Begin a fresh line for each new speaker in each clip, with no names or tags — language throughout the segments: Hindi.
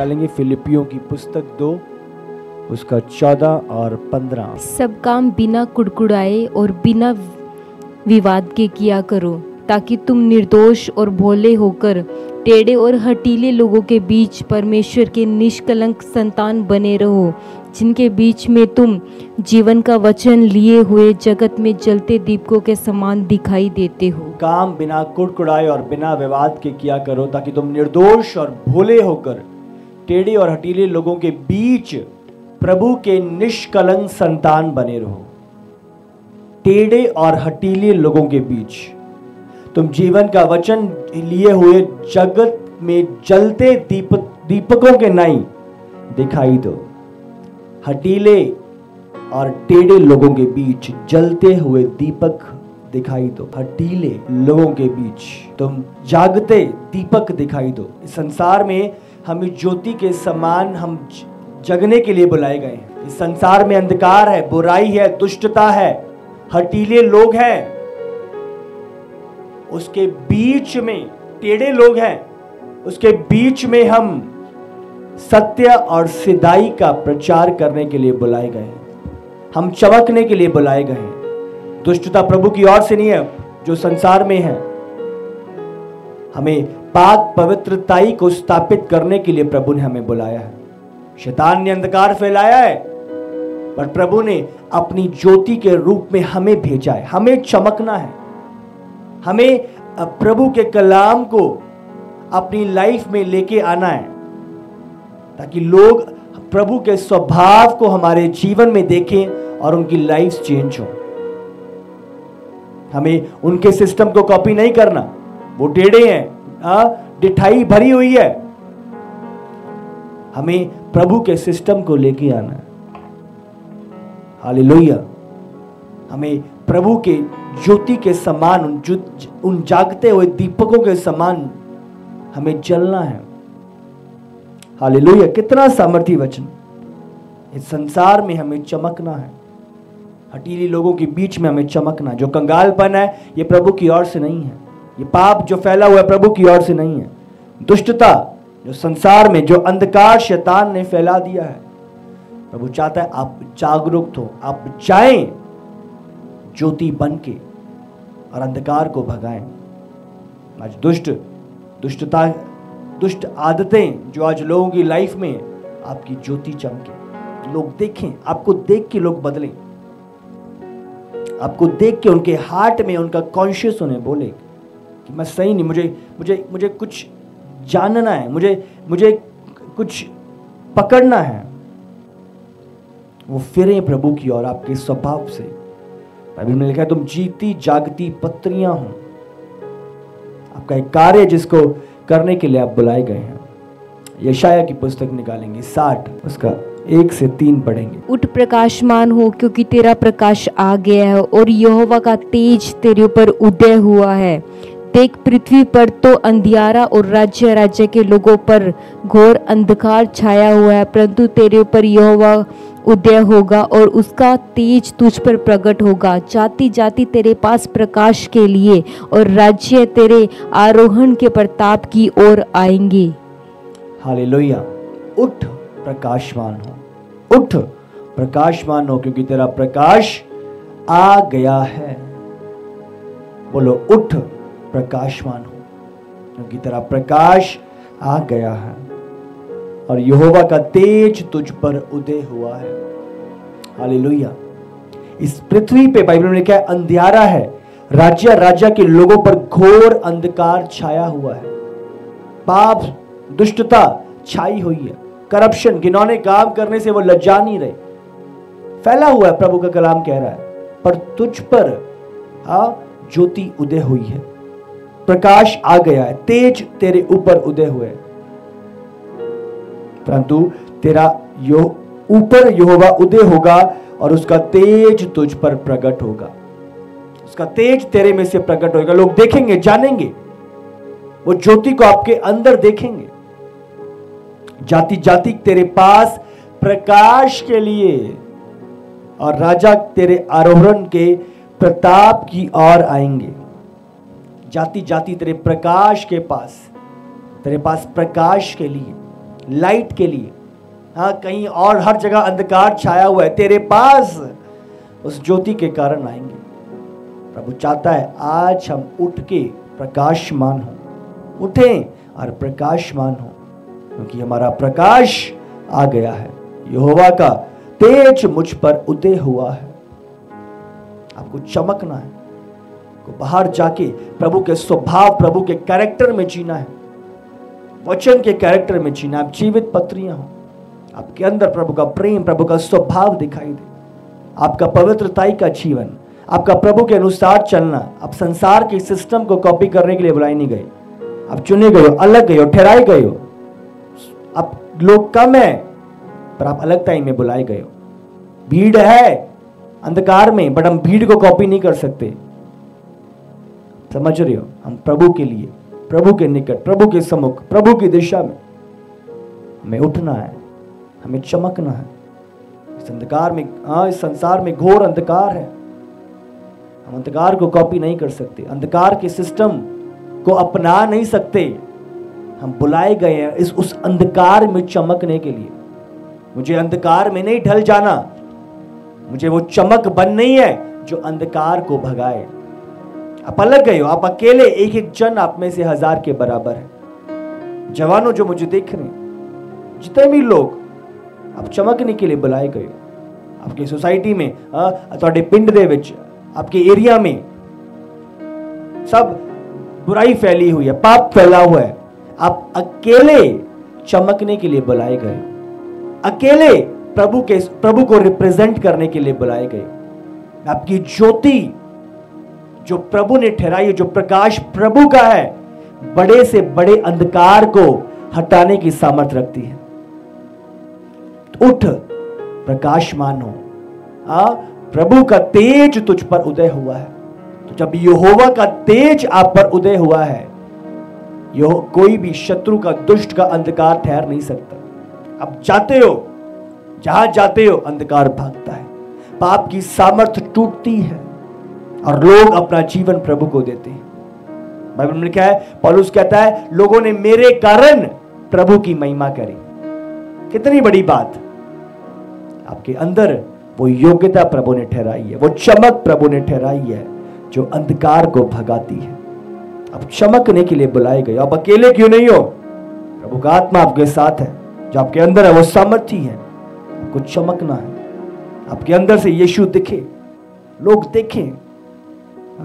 निकालेंगे। फिलिपियों की पुस्तक दो उसका चौदह और पंद्रह।
सब काम बिना कुड़कुड़ाए और बिना विवाद के किया करो ताकि तुम निर्दोष और भोले होकर टेढ़े और हटीले लोगों के बीच परमेश्वर के निष्कलंक संतान बने रहो जिनके बीच में तुम जीवन का वचन लिए हुए जगत में जलते दीपकों के समान दिखाई देते हो।
काम बिना कुड़कुड़ाए और बिना विवाद के किया करो ताकि तुम निर्दोष और भोले होकर टेढ़े और हटीले लोगों के बीच प्रभु के निष्कलंक संतान बने रहो। टेढ़े और हटीले लोगों के बीच। तुम जीवन का वचन लिए हुए जगत में जलते दीप, दीपकों के नाई दिखाई दो। हटीले और टेढ़े लोगों के बीच जलते हुए दीपक दिखाई दो। हटीले लोगों के बीच तुम जागते दीपक दिखाई दो। इस संसार में हमें ज्योति के समान हम जगने के लिए बुलाए गए हैं। इस संसार में अंधकार है, बुराई है, दुष्टता है, हटीले लोग हैं। उसके बीच में टेढ़े लोग हैं। उसके बीच में हम सत्य और सिदाई का प्रचार करने के लिए बुलाए गए हैं। हम चमकने के लिए बुलाए गए हैं। दुष्टता प्रभु की ओर से नहीं है, जो संसार में है। हमें पाक पवित्रताई को स्थापित करने के लिए प्रभु ने हमें बुलाया है। शैतान ने अंधकार फैलाया है, पर प्रभु ने अपनी ज्योति के रूप में हमें भेजा है। हमें चमकना है। हमें प्रभु के कलाम को अपनी लाइफ में लेके आना है, ताकि लोग प्रभु के स्वभाव को हमारे जीवन में देखें और उनकी लाइफ चेंज हो। हमें उनके सिस्टम को कॉपी नहीं करना। वो टेढ़े हैं डिठाई भरी हुई है। हमें प्रभु के सिस्टम को लेके आना है। हालेलुया। हमें प्रभु के ज्योति के समान उन, उन जागते हुए दीपकों के समान हमें जलना है। हालेलुया। कितना सामर्थ्य वचन। इस संसार में हमें चमकना है। हटीली लोगों के बीच में हमें चमकना जो कंगालपन है ये प्रभु की ओर से नहीं है। ये पाप जो फैला हुआ है प्रभु की ओर से नहीं है। दुष्टता जो संसार में, जो अंधकार शैतान ने फैला दिया है। प्रभु चाहता है आप जागरूक हो, आप जाएँ, ज्योति बन के और अंधकार को भगाएँ। आज दुष्ट, दुष्टता, दुष्ट आदतें जो आज लोगों की लाइफ में आपकी ज्योति चमके। लोग देखें, आपको देख के लोग बदलें। आपको देख के उनके हार्ट में उनका कॉन्शियस उन्हें बोले। कि मैं सही नहीं, मुझे मुझे मुझे कुछ जानना है, मुझे मुझे कुछ पकड़ना है। वो फिरे प्रभु की और आपके स्वभाव से। बाइबल में लिखा है, तुम जीती, जागती पत्रियाँ हो। आपका एक कार्य जिसको करने के लिए आप बुलाए गए हैं। यशाया की पुस्तक निकालेंगे, साठ, उसका एक से तीन पढ़ेंगे।
उठ प्रकाशमान हो, क्योंकि तेरा प्रकाश आ गया है, और यहोवा का तेज तेरे ऊपर उदय हुआ है। देख पृथ्वी पर तो अंधियारा और राज्य राज्य के लोगों पर घोर अंधकार छाया हुआ है, परंतु तेरे ऊपर यहोवा उदय होगा और उसका तेज तुझ पर प्रकट होगा। जाति जाति तेरे पास प्रकाश के लिए और राज्य तेरे आरोहण के प्रताप की ओर आएँगे।
हालेलुया। उठ, प्रकाशमान हो। उठ, प्रकाशमान हो, क्योंकि तेरा प्रकाश आ गया है। बोलो, उठ। प्रकाशमान हो। क्योंकि तेरा प्रकाश आ गया है और यहोवा का तेज तुझ पर उदय हुआ है। हालेलुया। इस पृथ्वी पे बाइबल में लिखा है, अंधियारा है। राज्य राज्य के लोगों पर घोर अंधकार छाया हुआ है। पाप, दुष्टता छाई हुई है। करप्शन गिनौने काम करने से वो लज्जा नहीं रहे। फैला हुआ है, प्रभु का कलाम कह रहा है। पर तुझ पर, हा, ज्योति उदय हुई है। प्रकाश आ गया है। तेज तेरे ऊपर उदय हुए। परंतु तेरा यो ऊपर यहोवा उदय होगा और उसका तेज तुझ पर प्रकट होगा। उसका तेज तेरे में से प्रकट होगा। लोग देखेंगे, जानेंगे। वो ज्योति को आपके अंदर देखेंगे। जाति जाति तेरे पास प्रकाश के लिए और राजा तेरे आरोहण के प्रताप की ओर आएँगे। जाति जाति तेरे प्रकाश के पास, तेरे पास प्रकाश के लिए लाइट के लिए। हाँ कहीं और हर जगह अंधकार छाया हुआ है, तेरे पास उस ज्योति के कारण आएँगे। प्रभु चाहता है, आज हम उठ के प्रकाशमान हो। उठें और प्रकाशमान हो, क्योंकि हमारा प्रकाश आ गया है। यहोवा का तेज मुझ पर उदय हुआ है। आपको चमकना है। बाहर जाके प्रभु के स्वभाव, प्रभु के कैरेक्टर में जीना है। वचन के कैरेक्टर में जीना आप जीवित पत्रियाँ हो। आपके अंदर प्रभु का प्रेम, प्रभु का स्वभाव दिखाई दे। आपका पवित्रताई का जीवन, आपका प्रभु के अनुसार चलना, आप संसार के सिस्टम को कॉपी करने के लिए बुलाए नहीं गए। आप चुने गए हो, अलग गए हो, ठहराए गए हो। आप लोग कम है, पर आप अलग टाइम में बुलाए गए हो। भीड़ है, अंधकार में बट हम भीड़ को कॉपी नहीं कर सकते। समझ रहे हो? हम प्रभु के लिए, प्रभु के निकट, प्रभु के सम्मुख, प्रभु की दिशा में हमें उठना है, हमें चमकना है। इस अंधकार में हाँ इस संसार में घोर अंधकार है। हम अंधकार को कॉपी नहीं कर सकते, अंधकार के सिस्टम को अपना नहीं सकते। हम बुलाए गए हैं इस, उस अंधकार में चमकने के लिए। मुझे अंधकार में नहीं ढल जाना, मुझे वो चमक बन नहीं है जो अंधकार को भगाए। आप अलग गए हो। आप अकेले एक एक जन आप में से हज़ार के बराबर है। जवानों जो मुझे देख रहे हैं, जितने भी लोग आप चमकने के लिए बुलाए गए हो, आपकी सोसाइटी में थोड़े पिंड आपके एरिया में, सब बुराई फैली हुई है, पाप फैला हुआ है। आप अकेले चमकने के लिए बुलाए गए अकेले प्रभु के, प्रभु को रिप्रेजेंट करने के लिए बुलाए गए आपकी ज्योति जो प्रभु ने ठहराई जो प्रकाश प्रभु का है, बड़े से बड़े अंधकार को हटाने की सामर्थ्य रखती है। उठ प्रकाशमान हो आ प्रभु का तेज तुझ पर उदय हुआ है। तो जब यहोवा का तेज आप पर उदय हुआ है, यो, कोई भी शत्रु का, दुष्ट का अंधकार ठहर नहीं सकता। अब जाते हो, जहाँ जाते हो, अंधकार भागता है। पाप की सामर्थ्य टूटती है। और लोग अपना जीवन प्रभु को देते हैं। बाइबल में लिखा है, पॉलुस कहता है, लोगों ने मेरे कारण प्रभु की महिमा करी। कितनी बड़ी बात। आपके अंदर वो योग्यता प्रभु ने ठहराई है, वो चमक प्रभु ने ठहराई है, जो अंधकार को भगाती है। अब चमकने के लिए बुलाए गए अब अकेले क्यों नहीं हो? प्रभु का आत्मा आपके साथ है, जो आपके अंदर है, वो सामर्थ्य है। आपको चमकना है। आपके अंदर से यीशु दिखे, लोग देखें।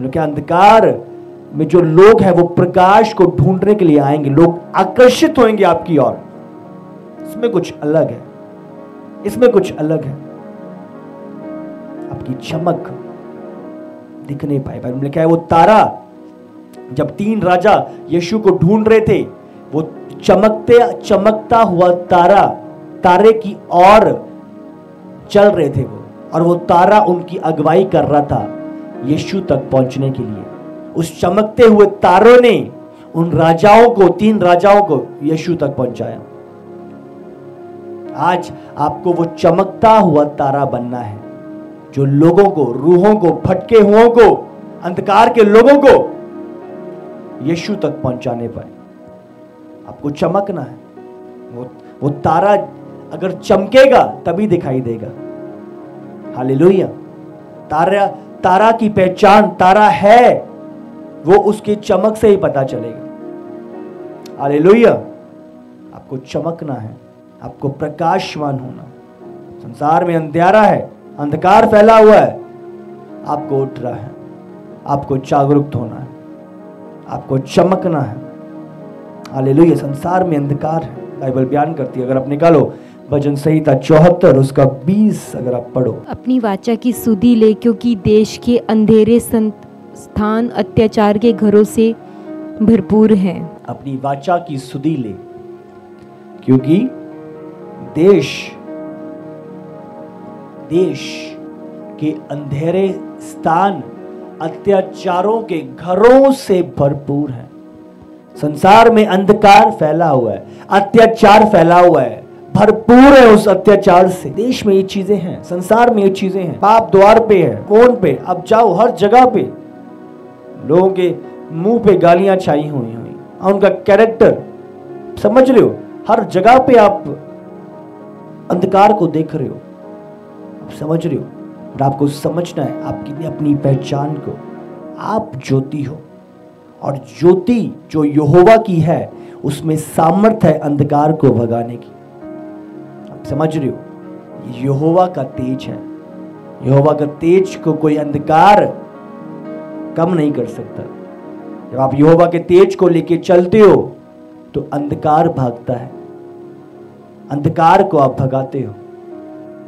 क्या अंधकार में जो लोग हैं, वो प्रकाश को ढूँढने के लिए आएँगे। लोग आकर्षित होंगे आपकी ओर। इसमें कुछ अलग है। इसमें कुछ अलग है। आपकी चमक दिख नहीं पाए बाइबल लिखा है, वो तारा, जब तीन राजा यीशु को ढूंढ रहे थे, वो चमकते, चमकता हुआ तारा, तारे की ओर चल रहे थे वो। और वो तारा उनकी अगुवाई कर रहा था। यीशु तक पहुँचने के लिए। उस चमकते हुए तारों ने उन राजाओं को, तीन राजाओं को यीशु तक पहुँचाया। आज आपको वो चमकता हुआ तारा बनना है, जो लोगों को, रूहों को भटके हुओं को, अंधकार के लोगों को यीशु तक पहुँचाने पर। आपको चमकना है। वो वो तारा अगर चमकेगा, तभी दिखाई देगा। हालेलुया। तारा तारा की पहचान, तारा है, वो उसकी चमक से ही पता चलेगा। हालेलुया। आपको चमकना है, आपको प्रकाशवान होना संसार में अंधेरा है, अंधकार फैला हुआ है, आपको रहा है, आपको जागरूक होना है, आपको चमकना है। हालेलुया, संसार में अंधकार है। बाइबल बयान करती है, अगर आप निकालो भजन संहिता चौहत्तर उसका बीस अगर आप पढ़ो।
अपनी वाचा की सुधी ले क्योंकि देश के अंधेरे स्थान अत्याचार के घरों से भरपूर हैं।
अपनी वाचा की सुधी ले क्योंकि देश देश के अंधेरे स्थान अत्याचारों के घरों से भरपूर है। संसार में अंधकार फैला हुआ है अत्याचार फैला हुआ है। भरपूर है उस अत्याचार से। देश में ये चीज़ें हैं, संसार में ये चीज़ें हैं। पाप द्वार पे है फ़ोन पे? अब जाओ हर जगह पे। लोगों के मुँह पे गालियाँ छाई हुई हुई उनका कैरेक्टर समझ रहे हो? हर जगह पे आप अंधकार को देख रहे हो। आप समझ रहे हो? और आपको समझना है, आपकी अपनी पहचान को। आप ज्योति हो। और ज्योति जो यहोवा की है, उसमें सामर्थ्य है अंधकार को भगाने की। समझ रहे हो? यहोवा का तेज है। यहोवा का तेज को कोई अंधकार कम नहीं कर सकता। जब आप यहोवा के तेज को लेके चलते हो तो अंधकार भागता है। अंधकार को आप भगाते हो।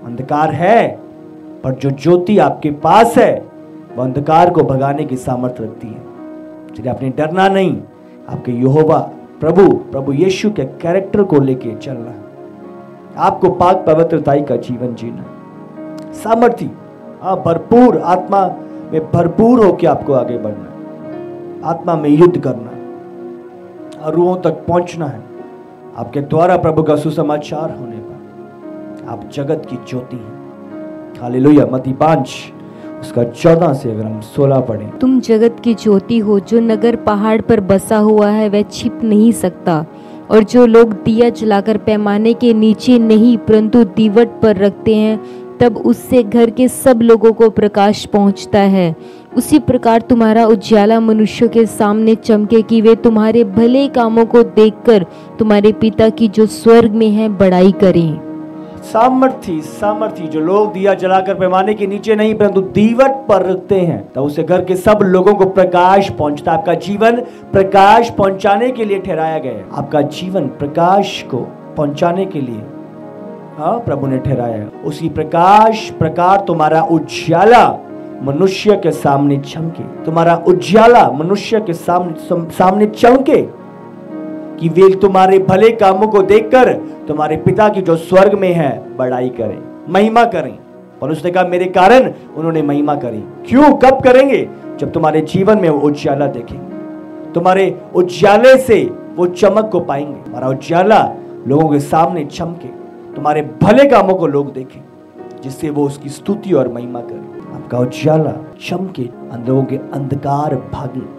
अंधकार है, पर जो ज्योति आपके पास है, वो अंधकार को भगाने की सामर्थ्य रखती है। इसलिए आपने डरना नहीं। आपके यहोवा प्रभु प्रभु यीशु के कैरेक्टर को लेके चलना है। आपको पाक पवित्रताई का जीवन जीना सामर्थ्य हाँ भरपूर आत्मा में भरपूर होकर आपको आगे बढ़ना है। आत्मा में युद्ध करना है रूहों तक पहुँचना है। आपके द्वारा प्रभु का सुसमाचार होने पर आप जगत की ज्योति हैं। लोहिया मती पाँच, उसका चौदह से अगर हम सोलह पढ़े।
तुम जगत की ज्योति हो, जो नगर पहाड़ पर बसा हुआ है, वह छिप नहीं सकता। और जो लोग दिया जलाकर पैमाने के नीचे नहीं, परंतु दीवट पर रखते हैं, तब उससे घर के सब लोगों को प्रकाश पहुँचता है। उसी प्रकार तुम्हारा उज्याला मनुष्यों के सामने चमके कि वे तुम्हारे भले कामों को देखकर तुम्हारे पिता की जो स्वर्ग में है, बड़ाई करें।
सामर्थी सामर्थी जो लोग दिया जलाकर पैमाने के नीचे नहीं, परंतु दीवट पर रखते हैं तो उसे घर के सब लोगों को प्रकाश पहुँचता आपका जीवन प्रकाश पहुँचाने के लिए ठहराया गया है। आपका जीवन प्रकाश को पहुँचाने के लिए हाँ प्रभु ने ठहराया उसी प्रकाश, प्रकार तुम्हारा उज्याला मनुष्य के सामने चमके। तुम्हारा उज्याला मनुष्य के सामने सामने चमके। कि वे तुम्हारे भले कामों को देखकर तुम्हारे पिता की जो स्वर्ग में है, बड़ाई करें, महिमा करें। पर उसने कहा, मेरे कारण उन्होंने महिमा करी। क्यों, कब करेंगे? जब तुम्हारे जीवन में वो उज्याला देखेंगे तुम्हारे उज्याले से वो चमक को पाएँगे। हमारा उज्याला लोगों के सामने चमके। तुम्हारे भले कामों को लोग देखें, जिससे वो उसकी स्तुति और महिमा करें। आपका उज्याला चमके, लोगों के अंधकार भागे।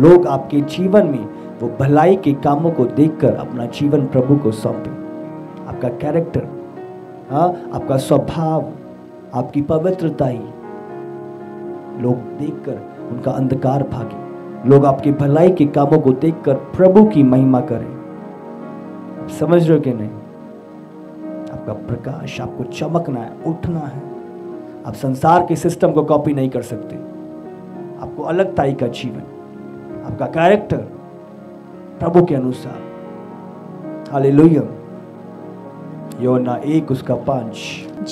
लोग आपके जीवन में वो भलाई के कामों को देखकर अपना जीवन प्रभु को सौंपे। आपका कैरेक्टर हाँ आपका स्वभाव, आपकी पवित्रता ही लोग देखकर उनका अंधकार भागे। लोग आपकी भलाई के कामों को देखकर प्रभु की महिमा करें। समझ रहे हो कि नहीं? आपका प्रकाश आपको चमकना है, उठना है। आप संसार के सिस्टम को कॉपी नहीं कर सकते। आपको अलग ताई का जीवन, आपका कैरेक्टर प्रभु के अनुसार। हालेलुया योना एक उसका पाँच।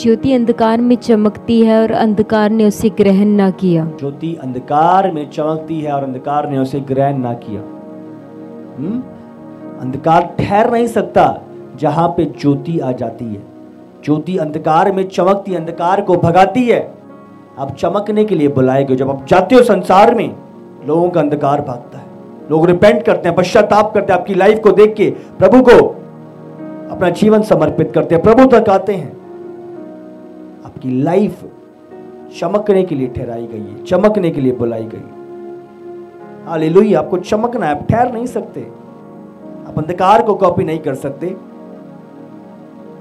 ज्योति अंधकार में चमकती है और अंधकार ने उसे ग्रहण ना किया।
ज्योति अंधकार में चमकती है और अंधकार ने उसे ग्रहण ना किया। हम्म? अंधकार ठहर नहीं सकता जहाँ पे ज्योति आ जाती है। ज्योति अंधकार में चमकती अंधकार को भगाती है। आप चमकने के लिए बुलाए गए जब आप जाते हो संसार में लोगों का अंधकार भागता है। लोग रिपेंट करते हैं, पश्चाताप करते हैं, आपकी लाइफ को देख के प्रभु को अपना जीवन समर्पित करते हैं, प्रभु तक आते हैं। आपकी लाइफ चमकने के लिए ठहराई गई है, चमकने के लिए बुलाई गई हालेलुया आपको चमकना है, आप ठहर नहीं सकते। आप अंधकार को कॉपी नहीं कर सकते।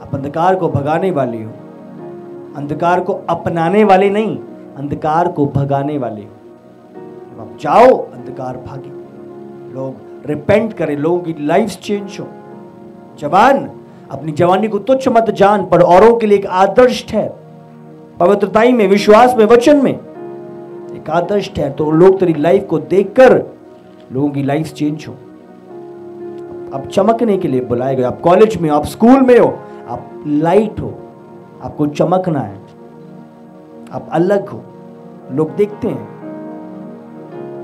आप अंधकार को भगाने वाले हो। अंधकार को अपनाने वाले नहीं, अंधकार को भगाने वाले हो। जब आप जाओ, अंधकार भागे लोग रिपेंट करें, लोगों की लाइफ चेंज हो। जवान, अपनी जवानी को तुच्छ मत जान, पर औरों के लिए एक आदर्श है पवित्रताई में, विश्वास में, वचन में। एक आदर्श है तो लोग तेरी लाइफ को देखकर लोगों की लाइफ चेंज हो। आप चमकने के लिए बुलाए गए, आप कॉलेज में हो, आप स्कूल में हो, आप लाइट हो, आपको चमकना है। आप अलग हो। लोग देखते हैं।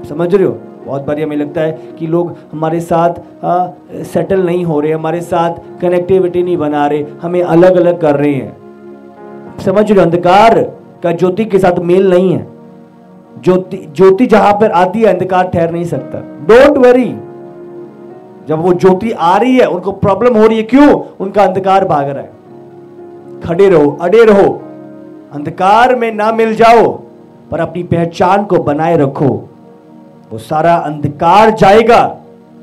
समझ रहे हो? बहुत बार हमें लगता है कि लोग हमारे साथ आ, सेटल नहीं हो रहे हमारे साथ कनेक्टिविटी नहीं बना रहे हमें अलग अलग कर रहे हैं। समझ रहे अंधकार का ज्योति के साथ मेल नहीं है। ज्योति ज्योति जहाँ पर आती है अंधकार ठहर नहीं सकता। डोंट वरी जब वो ज्योति आ रही है उनको प्रॉब्लम हो रही है क्यों? उनका अंधकार भाग रहा है। खड़े रहो अड़े रहो। अंधकार में ना मिल जाओ पर अपनी पहचान को बनाए रखो। वो सारा अंधकार जाएगा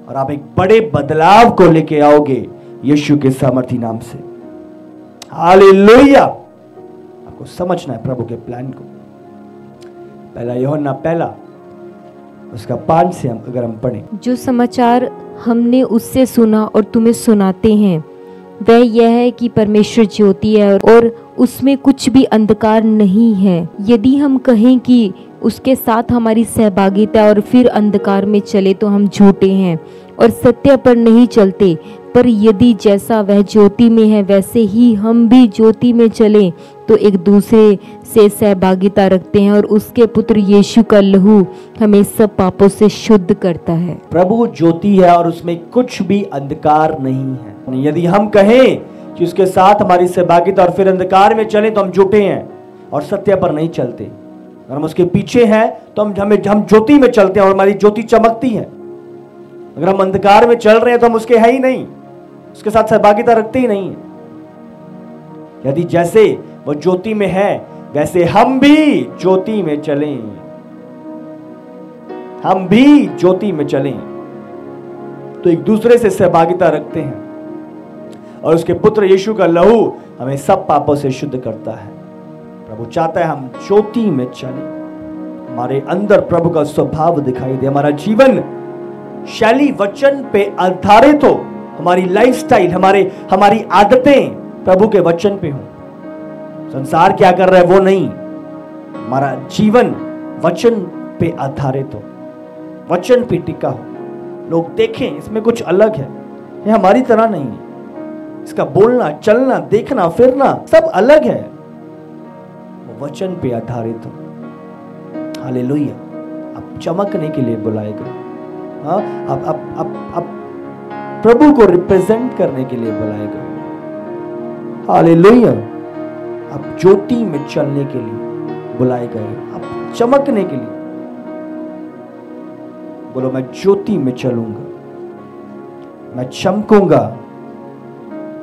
और आप एक बड़े बदलाव को लेके आओगे यीशु के सामर्थी नाम से। हालेलुया। आपको समझना है प्रभु के प्लान को। पहला योहन्ना पहला, उसका पाँच से हम, अगर हम पढ़ें।
जो समाचार हमने उससे सुना और तुम्हें सुनाते हैं, वह यह है कि परमेश्वर ज्योति है और उसमें कुछ भी अंधकार नहीं है। यदि हम कहें कि उसके साथ हमारी सहभागिता और फिर अंधकार में चले तो हम झूठे हैं और सत्य पर नहीं चलते। पर यदि जैसा वह ज्योति में है, वैसे ही हम भी ज्योति में चलें तो एक दूसरे से सहभागिता रखते हैं और उसके पुत्र यीशु का लहू हमें सब पापों से शुद्ध करता है।
प्रभु ज्योति है और उसमें कुछ भी अंधकार नहीं है। यदि हम कहें कि उसके साथ हमारी सहभागिता और फिर अंधकार में चलें तो हम झूठे हैं और सत्य पर नहीं चलते। अगर हम उसके पीछे हैं तो हम हमें हम ज्योति में चलते हैं और हमारी ज्योति चमकती है। अगर हम अंधकार में चल रहे हैं तो हम उसके है ही नहीं। उसके साथ सहभागिता रखते ही नहीं है। यदि जैसे वो ज्योति में है, वैसे हम भी ज्योति में चलें। हम भी ज्योति में चलें। तो एक दूसरे से सहभागिता रखते हैं। और उसके पुत्र यीशु का लहू हमें सब पापों से शुद्ध करता है। प्रभु चाहता है हम ज्योति में चलें। हमारे अंदर प्रभु का स्वभाव दिखाई दे। हमारा जीवन शैली, वचन पे आधारित हो। हमारी लाइफस्टाइल हमारे, हमारी आदतें प्रभु के वचन पे हो। संसार क्या कर रहा है वो नहीं। हमारा जीवन वचन पे आधारित हो। वचन पे टिका हो। लोग देखें, इसमें कुछ अलग है। ये हमारी तरह नहीं है। इसका बोलना, चलना, देखना, फिरना सब अलग है। वचन पे आधारित हो। हालेलुया। अब चमकने के लिए बुलाए गए। हाँ प्रभु को रिप्रेजेंट करने के लिए बुलाए गए। हालेलुया। अब ज्योति में चलने के लिए बुलाए गए। अब चमकने के लिए। बोलो, मैं ज्योति में चलूँगा। मैं चमकूँगा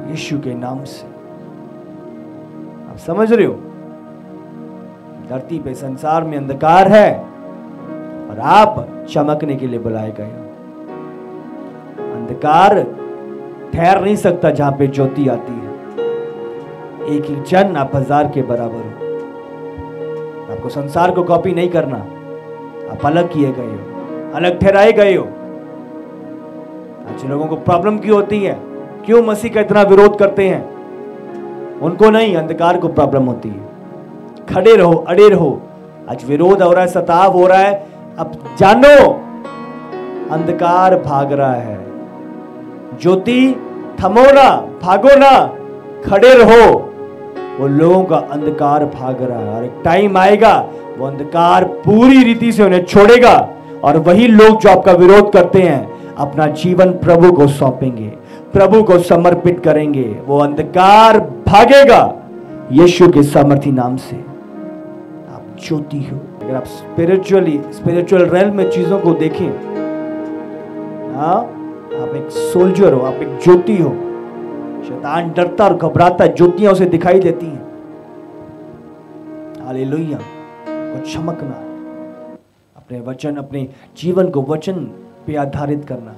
यीशु के नाम से। आप समझ रहे हो? धरती पे संसार में अंधकार है और आप चमकने के लिए बुलाए गए अंधकार ठहर नहीं सकता जहाँ पे ज्योति आती है। एक ही जन आप हज़ार के बराबर हो। आपको संसार को कॉपी नहीं करना। आप अलग किए गए हो, अलग ठहराए गए हो। आज लोगों को प्रॉब्लम क्यों होती है? क्यों मसीह का इतना विरोध करते हैं? उनको नहीं, अंधकार को प्रॉब्लम होती है। खड़े रहो, अड़े रहो। आज विरोध हो रहा है, सताव हो रहा है। अब जानो, अंधकार भाग रहा है। ज्योति, थमो ना, भागो ना, खड़े रहो। वो लोगों का अंधकार भाग रहा है। और एक टाइम आएगा, वो अंधकार पूरी रीति से उन्हें छोड़ेगा। और वही लोग जो आपका विरोध करते हैं, अपना जीवन प्रभु को सौंपेंगे, प्रभु को समर्पित करेंगे। वो अंधकार भागेगा, यीशु के सामर्थी नाम से। ज्योति हो। अगर आप स्पिरिचुअली स्पिरिचुअल रेल में चीज़ों को देखें हाँ आप एक सोल्जर हो, आप एक ज्योति हो। शैतान डरता और घबराता ज्योतियाँ उसे दिखाई देती हैं। हालेलुया। को चमकना अपने वचन, अपने जीवन को वचन पे आधारित करना।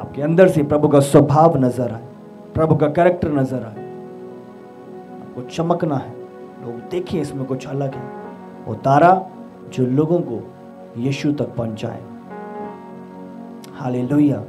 आपके अंदर से प्रभु का स्वभाव नज़र आए, प्रभु का कैरेक्टर नज़र आए। आपको चमकना है। लोग देखें इसमें कुछ अलग है। वो तारा जो लोगों को यीशु तक पहुँचाए। हालेलुया।